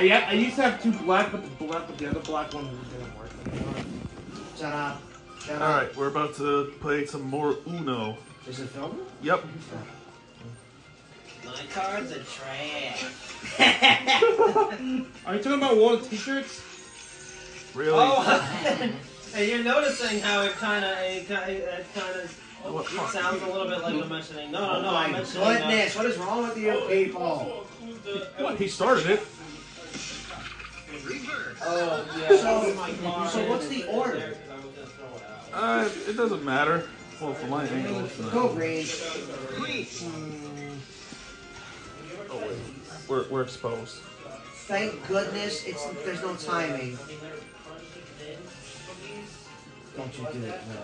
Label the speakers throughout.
Speaker 1: I, I, I used to have two black, but the black, but the other black one didn't work anymore.
Speaker 2: Shut up. Shut
Speaker 3: All
Speaker 2: up.
Speaker 3: right, we're about to play some more Uno.
Speaker 2: Is it filming?
Speaker 3: Yep.
Speaker 4: My cards are trash.
Speaker 1: Are you talking about wall t-shirts?
Speaker 3: Really?
Speaker 4: Oh, and you're noticing how it kind of it kind of
Speaker 3: What
Speaker 4: it
Speaker 3: fuck?
Speaker 4: sounds a little bit like I'm mentioning. No, no,
Speaker 2: Oh
Speaker 4: no, I'm
Speaker 2: my
Speaker 4: mentioning. uh,
Speaker 2: goodness, what is wrong with you people?
Speaker 3: What? He started it.
Speaker 4: Oh yeah.
Speaker 2: So- so what's the order?
Speaker 3: Uh, it doesn't matter. Well, for my angle, it's not.
Speaker 2: Go green.
Speaker 3: Oh wait, we're we're exposed.
Speaker 2: Thank goodness it's there's no timing. Don't you do it, no.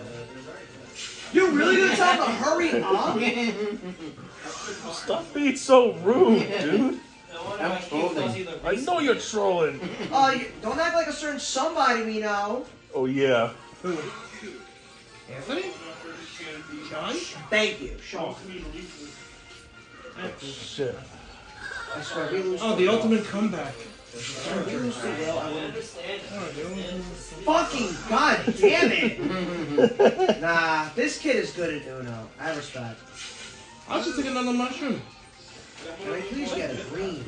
Speaker 2: You're really gonna tell him to hurry up?
Speaker 3: Stop being so rude, dude.
Speaker 2: I'm folding.
Speaker 3: I know you're trolling.
Speaker 2: Oh, you, don't act like a certain somebody we know.
Speaker 3: Oh yeah.
Speaker 1: Who? Anthony? John?
Speaker 2: Thank you, Sean.
Speaker 3: Oh, shit.
Speaker 2: I swear, we lose
Speaker 1: Oh, the
Speaker 2: Will.
Speaker 1: ultimate comeback.
Speaker 2: If we lose to Will, I would
Speaker 1: Oh, the ultimate-
Speaker 2: Fucking god damn it! nah, this kid is good at Uno. I respect.
Speaker 1: I should take another mushroom.
Speaker 2: Can I please get a green?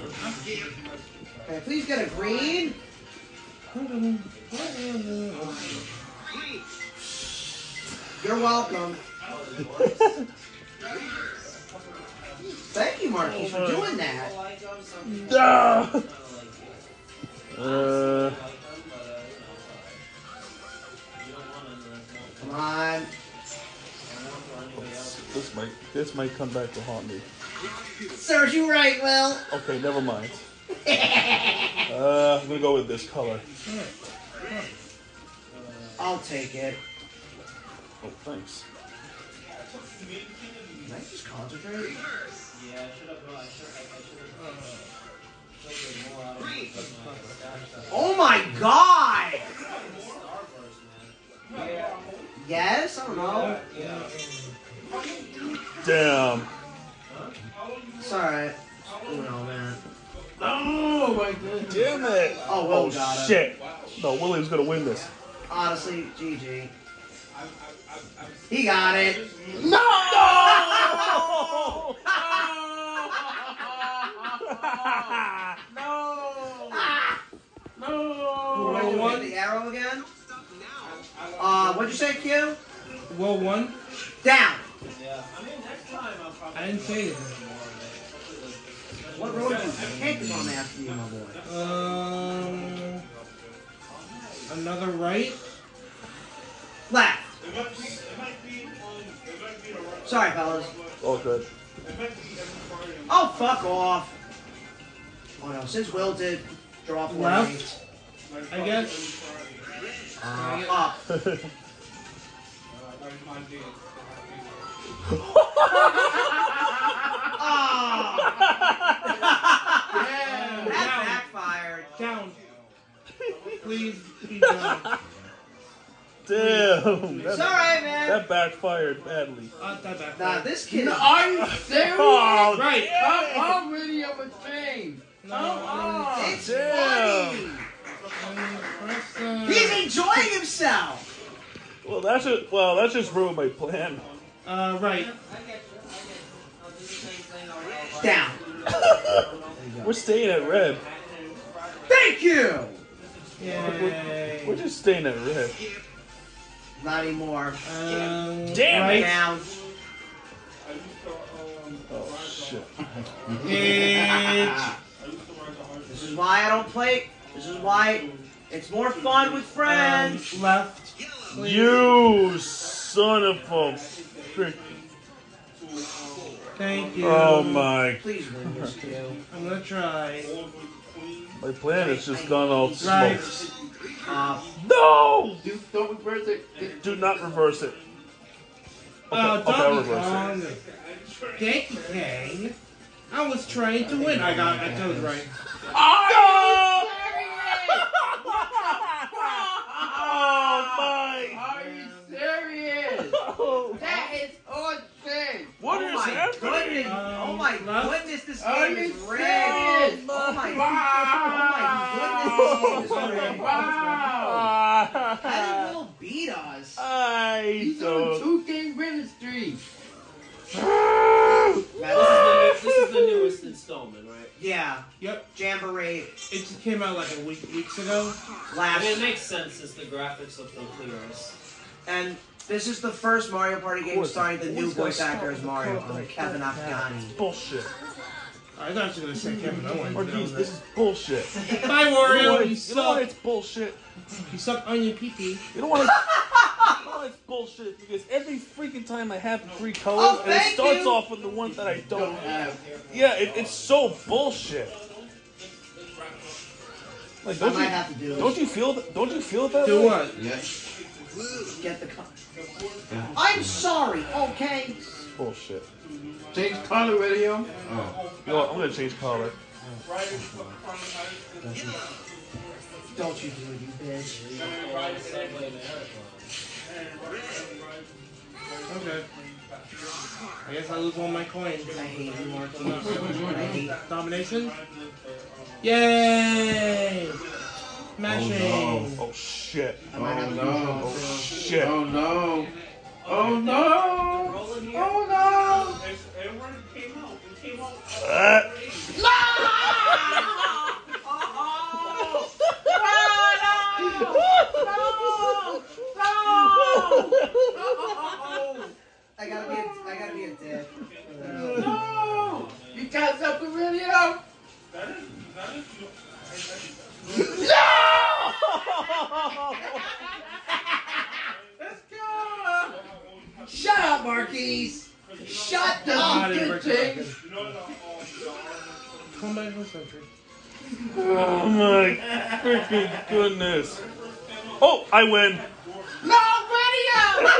Speaker 2: Can I please get a green? You're welcome. Thank you, Marquis, for doing that.
Speaker 3: Uh,
Speaker 2: Come on.
Speaker 3: this might this might come back to haunt me.
Speaker 2: Serves you right, Will.
Speaker 3: Okay, never mind. Uh, I'm gonna go with this color.
Speaker 2: I'll take it.
Speaker 3: Oh, thanks.
Speaker 2: Can I just concentrate?
Speaker 4: Yeah, I should have. I should. I should have. more out of it, but my stash
Speaker 2: Oh my god!
Speaker 4: Starburst, man.
Speaker 2: Yes? I don't know.
Speaker 4: Yeah.
Speaker 3: Damn.
Speaker 2: It's alright. Uno, man.
Speaker 3: Oh my god. Damn it.
Speaker 2: Oh, Will
Speaker 3: Oh
Speaker 2: got it.
Speaker 3: shit. No, Willie's gonna win this.
Speaker 2: Honestly, GG. He got it.
Speaker 3: No!
Speaker 1: No!
Speaker 2: No! you
Speaker 1: one.
Speaker 2: hit the arrow again? Uh, what'd you say, Q?
Speaker 1: Well, one.
Speaker 2: Down.
Speaker 4: Yeah. I mean, next time I'll probably.
Speaker 1: I didn't say anything.
Speaker 2: What road did you take if I'm after you, my boy?
Speaker 1: Um, another right.
Speaker 2: Left. Sorry, fellas.
Speaker 3: Oh, good.
Speaker 2: Oh, fuck off. Oh no, since Will did draw for
Speaker 1: Left. I guess.
Speaker 2: Uh, up. Oh! that backfired.
Speaker 1: Down. Please be done.
Speaker 3: Damn.
Speaker 2: It's alright, man.
Speaker 3: that backfired badly.
Speaker 1: Uh, that back.
Speaker 2: Nah, this kid. is-
Speaker 5: Are you serious?
Speaker 3: Oh,
Speaker 1: Right.
Speaker 5: How, how many of a change?
Speaker 1: No.
Speaker 2: It's
Speaker 3: Damn.
Speaker 2: funny. He's enjoying himself.
Speaker 3: Well, that's just well, that just ruined my plan.
Speaker 1: Uh, right.
Speaker 4: I get you. I get you. I'll do the same thing. I'll, I'll,
Speaker 2: Down.
Speaker 3: We're staying at red.
Speaker 2: Thank you.
Speaker 1: Yay.
Speaker 3: We're just staying at red.
Speaker 2: Not anymore.
Speaker 1: Um,
Speaker 3: Damn
Speaker 1: right.
Speaker 2: Down.
Speaker 3: Oh shit.
Speaker 2: This is why I don't play. This is why it's more fun with friends.
Speaker 1: Um, left. Please.
Speaker 3: You son of a. frick.
Speaker 1: Thank you.
Speaker 3: Oh my!
Speaker 2: Please win this, Q.
Speaker 1: I'm gonna try.
Speaker 3: My plan has just gone all
Speaker 1: Right.
Speaker 3: smoked.
Speaker 2: Uh,
Speaker 3: No!
Speaker 5: Do, don't reverse it.
Speaker 3: Do not reverse it. Okay,
Speaker 1: Uh,
Speaker 3: okay, I'll
Speaker 1: Donkey
Speaker 3: reverse it.
Speaker 1: Kong. Donkey Kang. I was trying to win. I got. I chose right.
Speaker 3: Oh! oh my!
Speaker 5: Are you serious?
Speaker 3: Oh.
Speaker 5: That is awesome.
Speaker 3: What
Speaker 2: oh
Speaker 3: is
Speaker 2: my
Speaker 3: happening?
Speaker 2: Goodness!
Speaker 1: Um,
Speaker 2: oh my
Speaker 1: left.
Speaker 2: goodness! This game
Speaker 5: you
Speaker 2: is rigged.
Speaker 5: serious?
Speaker 2: Oh my!
Speaker 5: Wow.
Speaker 2: Oh my
Speaker 5: Wow!
Speaker 2: How did Will beat us?
Speaker 3: I
Speaker 5: He's on
Speaker 3: don't.
Speaker 5: two game winning streak.
Speaker 2: Matt,
Speaker 4: This is, the, this is the newest installment, right?
Speaker 2: yeah,
Speaker 1: Yep.
Speaker 2: Jamboree
Speaker 1: It just came out like a week weeks ago.
Speaker 4: I
Speaker 2: last,
Speaker 4: mean, it makes sense since the graphics look the clearest.
Speaker 2: and this is the first Mario Party game
Speaker 3: course,
Speaker 2: starring the new voice actor
Speaker 3: with
Speaker 2: as Mario,
Speaker 3: oh, um,
Speaker 2: Kevin
Speaker 3: that.
Speaker 2: Afghani.
Speaker 3: Bullshit.
Speaker 1: I thought you were gonna say Kevin Owens. but I
Speaker 3: Marquise, this is bullshit.
Speaker 1: Bye,
Speaker 3: You know why,
Speaker 1: You
Speaker 3: you know why it's bullshit?
Speaker 1: You suck onion pee pee.
Speaker 3: You know why it's, you know why it's bullshit? Because every freaking time I have three colors,
Speaker 2: Oh,
Speaker 3: and it starts
Speaker 2: you.
Speaker 3: off with the one that I don't.
Speaker 5: Don't have.
Speaker 3: Yeah, it, it's so bullshit. Like, don't
Speaker 2: might
Speaker 3: you,
Speaker 2: have to do
Speaker 3: don't you feel that? Don't you feel that
Speaker 1: Do
Speaker 3: way?
Speaker 1: what?
Speaker 2: Get the. Co- I'm sorry. Okay.
Speaker 3: Bullshit.
Speaker 5: Change color radio. Oh.
Speaker 3: You know what? I'm gonna change color.
Speaker 2: Don't you do it, you bitch.
Speaker 1: Okay. I guess I lose one of my coins.
Speaker 2: I hate you, Marquis. I hate.
Speaker 1: Domination. Yay! Mashing.
Speaker 3: Oh shit.
Speaker 2: I might have to do
Speaker 5: no.
Speaker 2: it too.
Speaker 3: Shit.
Speaker 5: Oh no. Oh no.
Speaker 4: Rolling here.
Speaker 5: Oh
Speaker 3: Ah.
Speaker 2: I gotta be. A, I gotta be a dick.
Speaker 5: Up, Marquise. Shut the
Speaker 1: didn't
Speaker 5: fucking thing.
Speaker 1: Come back from century.
Speaker 3: Oh my freaking goodness. Oh, I win.
Speaker 5: No radio.
Speaker 2: No,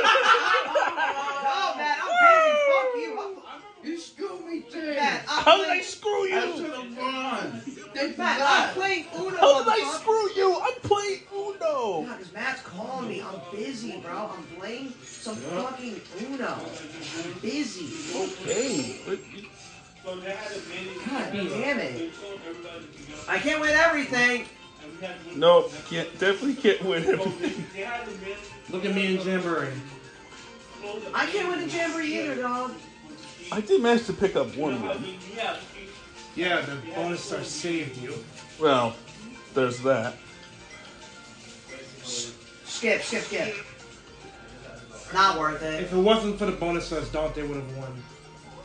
Speaker 2: oh, man, I'm busy. Fuck you. I'm,
Speaker 5: you screw me, too.
Speaker 2: Matt, I'm
Speaker 3: How did I
Speaker 2: playing,
Speaker 3: screw
Speaker 5: I
Speaker 3: you?
Speaker 5: should have won. They
Speaker 2: Matt, I'm playing Uno.
Speaker 3: How did I
Speaker 2: motherfucker.
Speaker 3: screw you? I'm playing Uno.
Speaker 2: Yeah, because Matt's calling me. I'm busy, bro. I'm playing some fucking Uno. I'm busy.
Speaker 3: Okay. but you-
Speaker 2: God damn it. I can't win everything.
Speaker 3: No, can't definitely can't win everything.
Speaker 1: Look at me in Jamboree.
Speaker 2: I can't win the Jamboree either, dog.
Speaker 3: I did manage to pick up one win.
Speaker 1: Yeah, the bonus star saved you.
Speaker 3: Well, there's that.
Speaker 2: Skip, skip, skip. Not worth it.
Speaker 1: If it wasn't for the bonus stars, Dante would have won.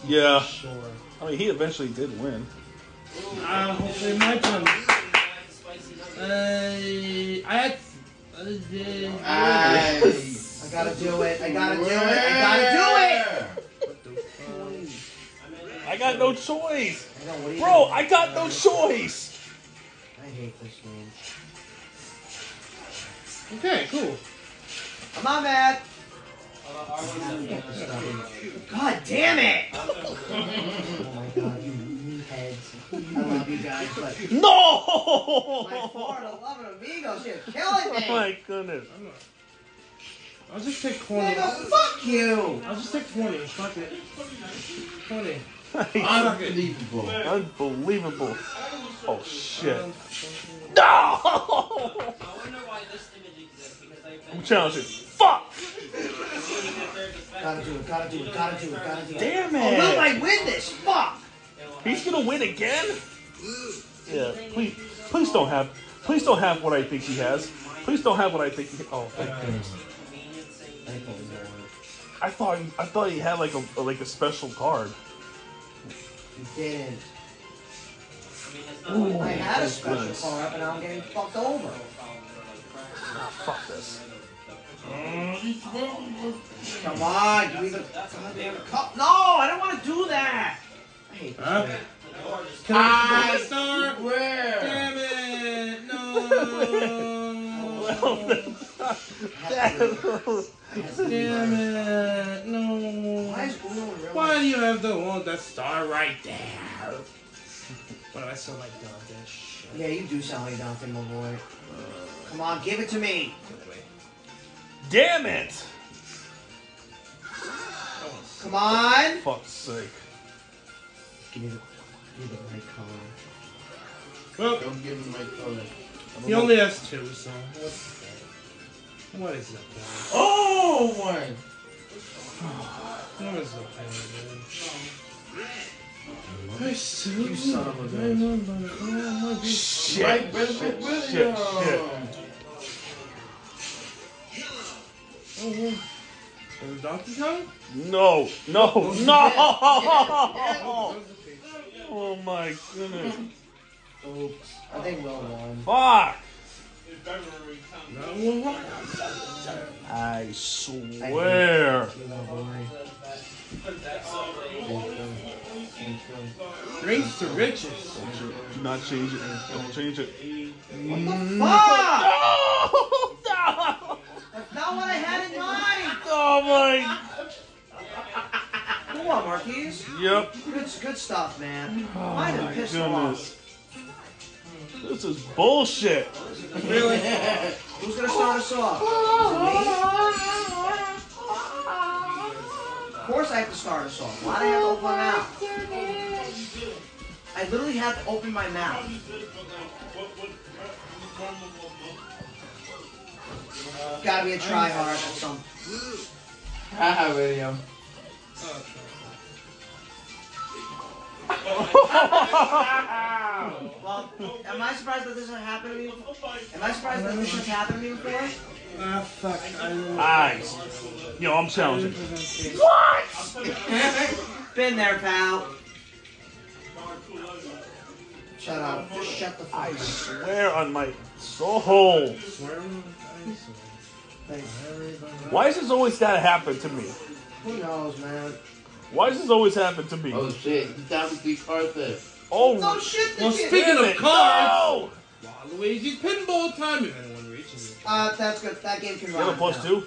Speaker 3: Yeah.
Speaker 1: Sure.
Speaker 3: I mean, he eventually did win.
Speaker 1: Uh, hopefully my turn. Uh, I had. Uh,
Speaker 2: I gotta do it. I gotta do it. I gotta do it.
Speaker 3: I got no choice.
Speaker 2: I know, what are you
Speaker 3: Bro. I got no choice.
Speaker 2: I hate this game.
Speaker 1: okay, cool.
Speaker 2: I'm not mad. God damn it! oh my god, you meatheads. I love you guys, but my
Speaker 3: No!
Speaker 2: Florida loving amigos, you're killing
Speaker 3: Oh my goodness.
Speaker 1: I'm not. I'll just take 20.
Speaker 2: Fuck you!
Speaker 1: I'll just take 20. Fuck it. 20.
Speaker 5: Unbelievable.
Speaker 3: Unbelievable. Oh shit. No!
Speaker 4: I wonder why this image exists because I've
Speaker 3: I'm challenging. Fuck!
Speaker 2: Gotta do it, gotta do it, gotta do it, gotta do it.
Speaker 3: Damn
Speaker 2: Oh, will
Speaker 3: it!
Speaker 2: I win this? Fuck!
Speaker 3: He's gonna win again? Yeah, please, please don't have, please don't have what I think he has. Please don't have what I think he. Oh, thank goodness. I thought, he, I thought he had like a like a special card.
Speaker 2: You didn't.
Speaker 3: Ooh,
Speaker 2: I had a special
Speaker 3: goodness.
Speaker 2: car up and I'm getting fucked over.
Speaker 3: Ah, fuck this.
Speaker 2: Come on, give me the goddamn cup. No, I don't want to do that. I hate this
Speaker 1: Huh? Can I get the bonus
Speaker 5: I
Speaker 1: star?
Speaker 5: swear.
Speaker 1: Damn it! No!
Speaker 3: Well, then,
Speaker 1: Damn it! No!
Speaker 2: Why is Uno
Speaker 1: Why do you have the one that star right there? Well, I sound like Dante. Shit.
Speaker 2: Yeah, you do sound like Dante, my boy. Come on, give it to me.
Speaker 3: Damn it!
Speaker 2: Come on.
Speaker 3: Fuck's sake.
Speaker 2: Give me the, give me the right color.
Speaker 1: Well,
Speaker 5: Don't give him my color.
Speaker 3: Don't
Speaker 1: He
Speaker 3: know.
Speaker 1: only has two, so what's what is it?
Speaker 5: Oh, one.
Speaker 1: What is it? I so
Speaker 2: You son of a bitch.
Speaker 3: Shit.
Speaker 5: Right, William,
Speaker 3: shit,
Speaker 5: William.
Speaker 3: shit, shit.
Speaker 1: Uh, Donkey Kong?
Speaker 3: No, no, no! Oh my goodness.
Speaker 2: Oops. I think Will won.
Speaker 3: Fuck!
Speaker 1: No, well.
Speaker 3: I swear.
Speaker 1: Rings to riches.
Speaker 3: Do not change it. Don't change it.
Speaker 2: Fuck!
Speaker 3: No! No!
Speaker 2: That's not what I had in mind!
Speaker 3: Oh my.
Speaker 2: Come on, Marquise.
Speaker 3: Yep.
Speaker 2: Good, good stuff, man.
Speaker 3: Oh
Speaker 2: Mine
Speaker 3: my
Speaker 2: pissed
Speaker 3: goodness. This is bullshit.
Speaker 2: Really? Who's gonna start us off? Of course I have to start us off. Why do I have to open my mouth? I literally have to open my mouth. Gotta be a try hard at some.
Speaker 5: Haha, William.
Speaker 2: Um, Well, am I surprised that this has happened to me? Am I surprised that this has happened to me before?
Speaker 1: Ah, fuck. I
Speaker 3: Eyes. Yo, I'm challenging. What?
Speaker 2: Been there, pal. Shut up. Just shut the fuck
Speaker 3: I
Speaker 2: up.
Speaker 3: swear on my soul.
Speaker 1: swear on my face.
Speaker 3: Why does this always gotta happen to me?
Speaker 2: Who knows, man?
Speaker 3: Why does this always happen to me?
Speaker 5: Oh shit, he's down with three cards there.
Speaker 3: Oh,
Speaker 2: Oh shit!
Speaker 1: Well,
Speaker 2: this shit-
Speaker 1: speaking
Speaker 3: damn
Speaker 1: of
Speaker 3: it,
Speaker 1: cards,
Speaker 3: no!
Speaker 1: Waluigi's pinball time if anyone reaches it.
Speaker 2: Uh, that's good. That game can run.
Speaker 3: You have a
Speaker 2: run.
Speaker 3: plus
Speaker 2: now.
Speaker 3: two?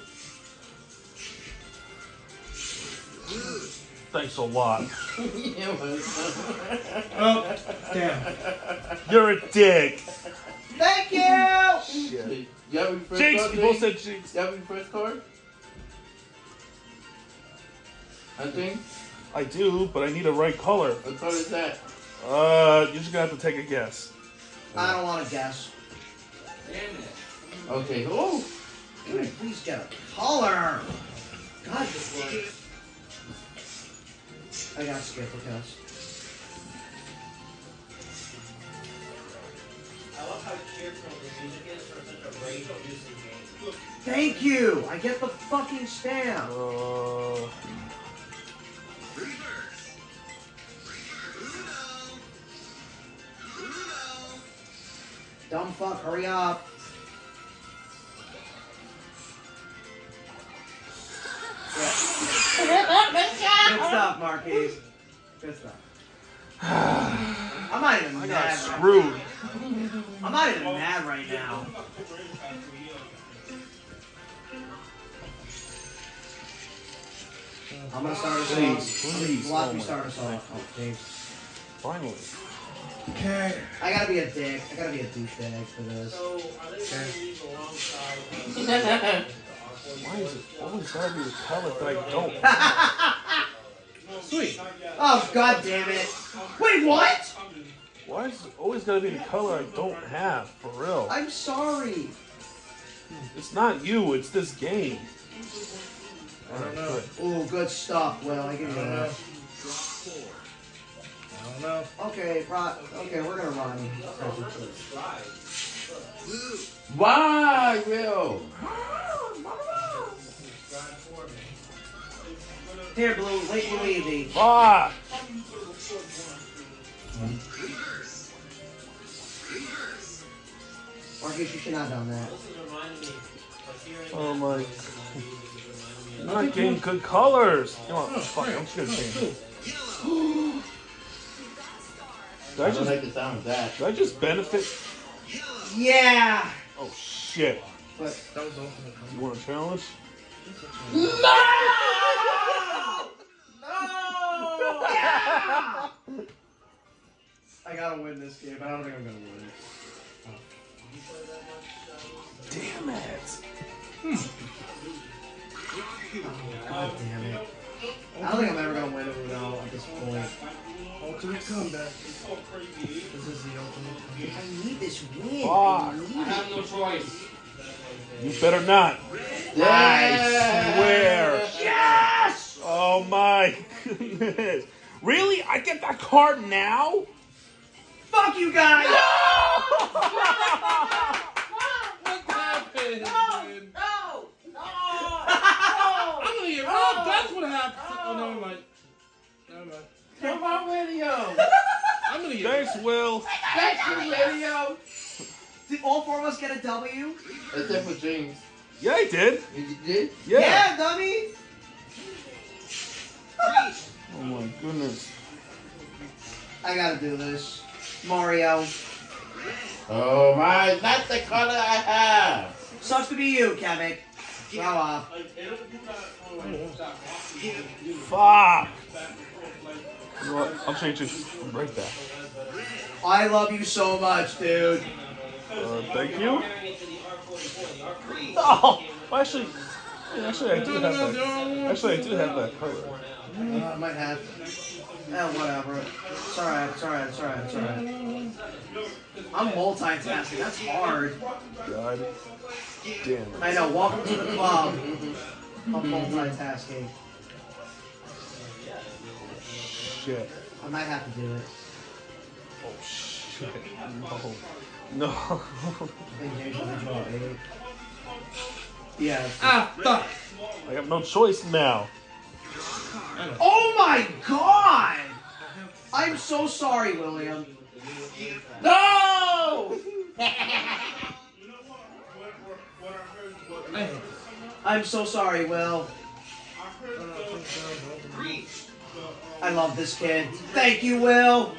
Speaker 3: Thanks a lot.
Speaker 1: Oh, damn.
Speaker 3: You're a dick.
Speaker 2: Thank you.
Speaker 3: Shit.
Speaker 5: You have your first
Speaker 3: Jinx,
Speaker 5: card?
Speaker 3: you both said Jinx.
Speaker 5: You have your first card? I think.
Speaker 3: I do, but I need a right color.
Speaker 5: What card is that?
Speaker 3: Uh, you're just gonna have to take a guess.
Speaker 2: I don't want to guess.
Speaker 5: Okay. Oh.
Speaker 2: Can I please get a color? God, this works. I gotta skip because.
Speaker 4: I love how cheerful the music is for such a rage-inducing game.
Speaker 2: Thank you. I get the fucking stamp.
Speaker 3: Uh,
Speaker 2: Dumb fuck, hurry up. Yeah. Good stuff, Marquise. Good stuff. I'm not even
Speaker 3: I got
Speaker 2: mad. Right
Speaker 3: screwed.
Speaker 2: I'm not even mad right now. I'm gonna start us
Speaker 3: Please,
Speaker 2: off.
Speaker 3: please.
Speaker 2: Watch
Speaker 3: Oh
Speaker 2: me start us off. Oh,
Speaker 3: Finally.
Speaker 1: Okay.
Speaker 2: I gotta be a dick. I gotta be a douchebag for this.
Speaker 4: So, are they going alongside
Speaker 3: Why is it always gotta be the color that I don't?
Speaker 1: Sweet.
Speaker 2: Oh god damn it! Wait, what?
Speaker 3: Why is it always gotta be the color I don't have? For real.
Speaker 2: I'm sorry.
Speaker 3: It's not you, it's this game.
Speaker 1: I don't know.
Speaker 3: Good.
Speaker 2: Good stuff. Well, I give
Speaker 1: I
Speaker 2: you
Speaker 1: don't know.
Speaker 2: that.
Speaker 1: I don't know.
Speaker 2: Okay, right. Okay, we're gonna run.
Speaker 5: Why, Will?
Speaker 2: Here, Blue. Late Luigi.
Speaker 3: Fuck!
Speaker 2: Marcus, you should not have done that.
Speaker 4: This is reminding me of hearing
Speaker 3: Oh my.
Speaker 4: music is
Speaker 3: I'm not getting good colors. You know what?
Speaker 1: Oh,
Speaker 3: Fuck, I'm just gonna change it. Did I
Speaker 5: I
Speaker 3: just,
Speaker 5: like the sound of that.
Speaker 3: did I just benefit?
Speaker 2: Yeah.
Speaker 3: Oh shit.
Speaker 2: But
Speaker 1: That was ultimate.
Speaker 3: You want a challenge? No! no! Yeah!
Speaker 2: I gotta win this game, but I don't think I'm gonna win it.
Speaker 3: Damn it. Hmm.
Speaker 2: God damn it. I don't think I'm ever gonna win Uno at this point.
Speaker 1: Ultimate comeback. This is the ultimate comeback.
Speaker 2: I need this win.
Speaker 3: Fuck.
Speaker 2: I
Speaker 5: I have no choice.
Speaker 3: You better not. I swear.
Speaker 2: Yes!
Speaker 3: Oh my goodness. Really? I get that card now?
Speaker 2: Fuck you guys!
Speaker 1: What happened?
Speaker 5: No!
Speaker 1: dude?
Speaker 5: No! No!
Speaker 1: I'm gonna get robbed. That's what happened. Oh, never mind. Never mind.
Speaker 5: Come on, video.
Speaker 1: I'm gonna get.
Speaker 3: Thanks, Will.
Speaker 5: Thank you, video.
Speaker 2: Did all four of us get a W?
Speaker 5: Except for James.
Speaker 3: Yeah, I did.
Speaker 5: You did?
Speaker 3: Yeah.
Speaker 2: dummy!
Speaker 3: Oh my goodness.
Speaker 2: I gotta do this. Mario.
Speaker 5: Oh my, that's the color I have.
Speaker 2: Sucks to be you, Kevin. Grow up.
Speaker 3: Fuck. What? I'm changing right back.
Speaker 2: I love you so much, dude.
Speaker 3: Uh, thank you. Oh, well, actually, yeah, actually, I do have that. Actually, I do have that card.
Speaker 2: Uh, I might have. Eh, whatever. It's alright, it's alright, it's alright, it's alright. I'm multitasking, that's hard.
Speaker 3: God damn it.
Speaker 2: I know, welcome to the club. I'm multitasking.
Speaker 3: Shit.
Speaker 2: I might have to do it.
Speaker 3: Oh shit. No. No.
Speaker 2: I think James will draw eight. Yeah.
Speaker 1: Ah, fuck.
Speaker 3: I have no choice now.
Speaker 2: Oh my god! I'm so sorry, William.
Speaker 5: No!
Speaker 1: I hate
Speaker 2: I'm so sorry, Will. I love this kid. Thank you, Will.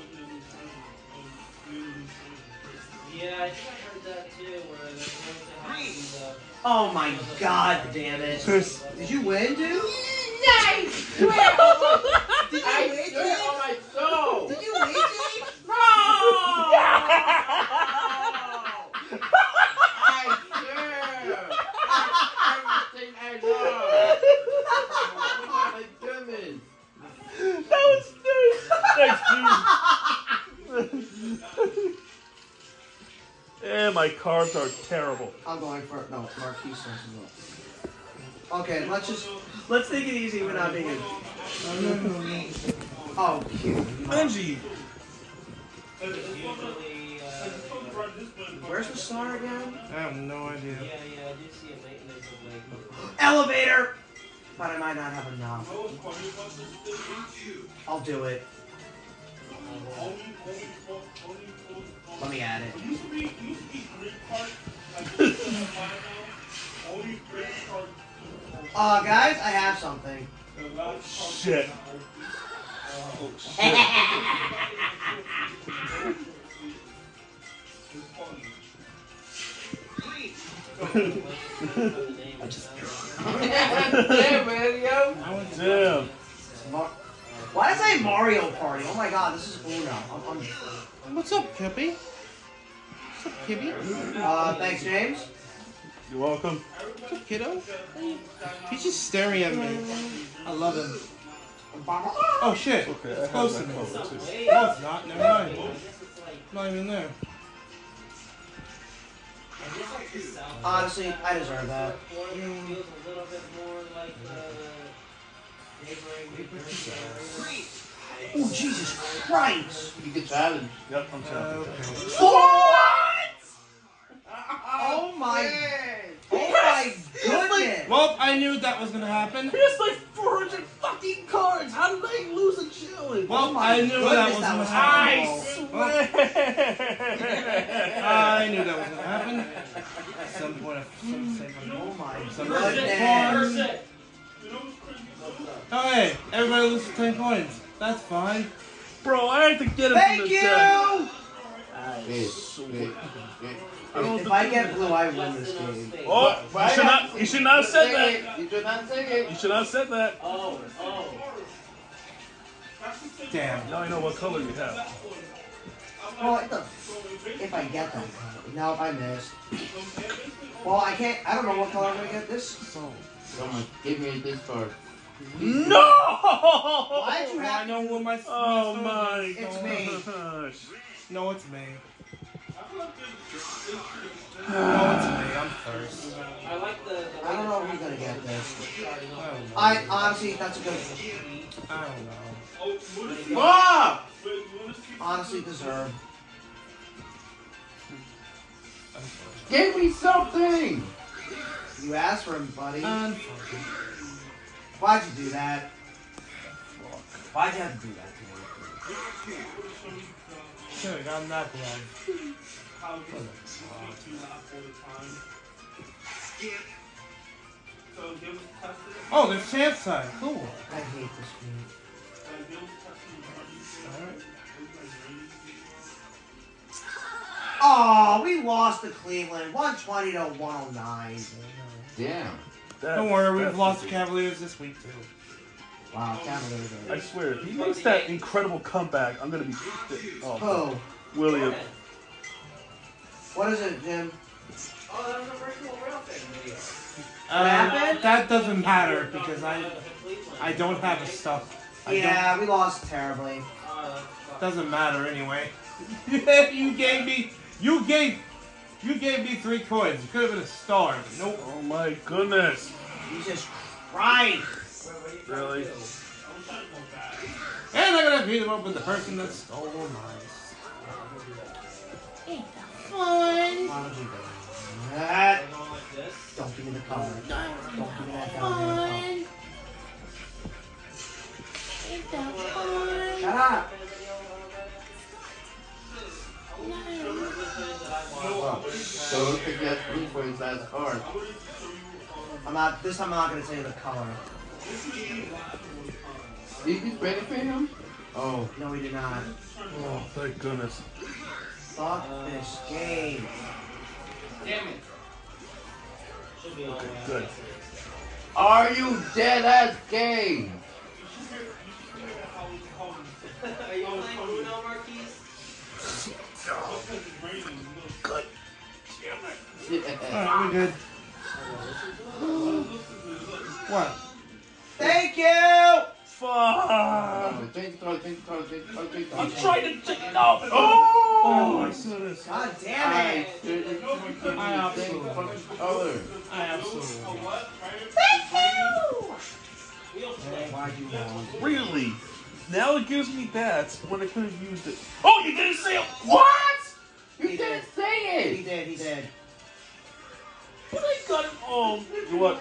Speaker 4: Yeah, I think I heard that too, where there's one that happens,
Speaker 2: Oh my god damn it. Did you win, dude?
Speaker 5: Nice!
Speaker 2: Did you
Speaker 5: I
Speaker 2: win,
Speaker 5: swear on my soul!
Speaker 2: Did you win, James?
Speaker 5: No! My
Speaker 3: cards are terrible.
Speaker 2: I'm going for no Marquise as well. Okay, let's just let's take it easy without being. Oh, cute.
Speaker 3: Angie.
Speaker 4: usually,
Speaker 2: Where's the star again?
Speaker 1: I have no idea.
Speaker 4: yeah, yeah, I do see a maintenance of like,
Speaker 2: Elevator. But I might not have enough. I'll do it. Let me add it. Uh, guys, I have something.
Speaker 3: Shit. Oh, shit.
Speaker 5: Damn, video!
Speaker 3: Damn.
Speaker 2: Mar- Why did I say Mario Party? Oh my god, this is Uno. I'm, I'm,
Speaker 1: What's up, Kippy? What's up, Kippy?
Speaker 2: uh, thanks, James.
Speaker 3: You're welcome.
Speaker 1: What's up, kiddo? He's just staring at me. I love him. Oh shit.
Speaker 3: Okay, I
Speaker 1: It's
Speaker 3: have
Speaker 1: close to
Speaker 3: that
Speaker 1: me.
Speaker 3: color too.
Speaker 1: No, it's not. Never mind. Not even there.
Speaker 2: Honestly, I deserve that.
Speaker 4: feels
Speaker 2: Oh, Jesus Christ!
Speaker 5: You can challenge.
Speaker 3: Yep, I'm sorry.
Speaker 1: Okay.
Speaker 2: What? Oh my, oh my goodness!
Speaker 1: Well, I knew that was gonna happen.
Speaker 3: Here's like 400 fucking cards. How did I lose a challenge?
Speaker 1: Well,
Speaker 2: Oh
Speaker 1: I knew that was
Speaker 2: that
Speaker 1: gonna happen.
Speaker 2: horrible.
Speaker 3: Swear.
Speaker 1: I knew that was gonna happen. Some point of some say
Speaker 2: Oh my
Speaker 1: Some
Speaker 2: goodness!
Speaker 1: Oh hey, everybody loses ten coins. That's fine.
Speaker 3: Bro, I had to get him
Speaker 2: Thank
Speaker 3: from the
Speaker 2: you!
Speaker 3: deck.
Speaker 5: Hey, hey, hey.
Speaker 3: I don't
Speaker 2: If I get blue, I win this game.
Speaker 3: Oh, you should not. You should not have said that.
Speaker 5: You should not say
Speaker 3: You
Speaker 5: it.
Speaker 3: should not have said that.
Speaker 4: Oh, oh.
Speaker 1: Damn.
Speaker 3: Now I know what color you have.
Speaker 2: Well, it does- if I get that color. if I miss. Well, I can't. I don't know what color I'm gonna get this. So
Speaker 5: Come on, give me this card.
Speaker 3: No!
Speaker 2: Why'd you
Speaker 1: I
Speaker 2: have
Speaker 1: know what my.
Speaker 3: Oh
Speaker 1: my
Speaker 3: my
Speaker 2: It's me.
Speaker 1: No, it's me. No, it's me. I'm first.
Speaker 4: I like the. the
Speaker 2: I don't know who's gonna get this.
Speaker 1: I don't know.
Speaker 2: I honestly, that's a good.
Speaker 1: I don't know.
Speaker 5: Fuck!
Speaker 2: Honestly, deserve.
Speaker 5: Give me something!
Speaker 2: You asked for him, buddy.
Speaker 1: I'm first.
Speaker 2: Why'd you do that? Why'd you have to do that to me?
Speaker 1: Should have gotten that glove. Oh, there's chance time. Cool.
Speaker 2: I hate this game.
Speaker 1: Alright.
Speaker 2: Oh, we lost to Cleveland, 120 to 109.
Speaker 5: Damn.
Speaker 3: That-
Speaker 1: Don't worry, we've lost the. Cavaliers this week too.
Speaker 2: Wow, Cavaliers.
Speaker 3: I swear, if he makes that incredible comeback, I'm gonna be. Oh,
Speaker 2: Oh,
Speaker 3: William.
Speaker 2: what is it, Jim?
Speaker 4: Oh, that was a virtual real thing video.
Speaker 2: Happened?
Speaker 1: that doesn't matter because I I don't have a stuff. I
Speaker 2: Yeah, we lost terribly.
Speaker 4: Uh,
Speaker 1: doesn't matter anyway. you gave me you gave you gave me three coins. It could have been a star. but Nope.
Speaker 3: Oh my goodness.
Speaker 2: Jesus Christ.
Speaker 3: Really?
Speaker 1: And I'm gonna beat him up with the person that stole mine.
Speaker 2: Why would you do that?
Speaker 4: going like.
Speaker 2: Don't give me the cover. Don't give me that cover. Shut up.
Speaker 5: Fuck. So look at that blue for his hard.
Speaker 2: I'm not. This time I'm not gonna tell you the color.
Speaker 5: Did you benefit him? Oh.
Speaker 2: No, we did not.
Speaker 3: Oh, thank goodness.
Speaker 2: Fuck this game.
Speaker 4: Damn it. Should be all right.
Speaker 3: Good.
Speaker 5: Are you dead ass game?
Speaker 4: Are you playing Bruno Marquise?
Speaker 1: Alright, we're good. What?
Speaker 2: Thank you.
Speaker 3: Fuck! I'm trying to take it off. Oh oh my goodness.
Speaker 2: God damn
Speaker 5: I
Speaker 2: it.
Speaker 5: change the
Speaker 1: I absolutely.
Speaker 5: fucking color.
Speaker 1: I absolutely.
Speaker 2: Thank you.
Speaker 4: We'll play.
Speaker 2: Why'd you want?
Speaker 3: Really? Now it gives me that when I could have used it. Oh, you didn't say it. What?
Speaker 5: You
Speaker 2: He
Speaker 5: didn't
Speaker 2: did.
Speaker 5: say
Speaker 2: He
Speaker 5: it!
Speaker 2: did. He did.
Speaker 3: But I got it. Oh, um, you what?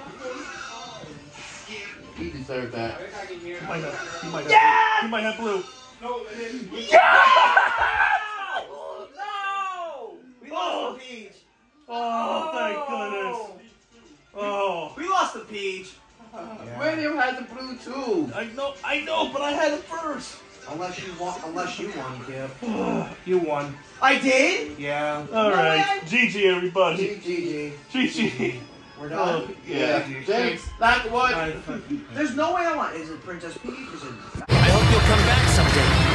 Speaker 5: He deserved that.
Speaker 4: Every time you hear
Speaker 3: He might have. He might have.
Speaker 2: Yeah!
Speaker 3: He might have blue.
Speaker 2: No. We lost the oh. peach.
Speaker 3: Oh, thank goodness. Oh,
Speaker 2: We lost the peach.
Speaker 5: William had the blue too.
Speaker 3: I know. I know, but I had it first.
Speaker 2: Unless you want. Unless you won, Kip.
Speaker 1: You won.
Speaker 2: I did.
Speaker 1: Yeah.
Speaker 3: All
Speaker 2: No
Speaker 3: right,
Speaker 2: way.
Speaker 3: GG everybody.
Speaker 2: GG.
Speaker 3: GG.
Speaker 2: We're done.
Speaker 3: Oh,
Speaker 5: Yeah.
Speaker 1: Yeah.
Speaker 5: Thanks. Not what.
Speaker 1: I fucking.
Speaker 2: There's no way I want. Is it Princess Peach? Is it?
Speaker 6: I hope you'll come back someday.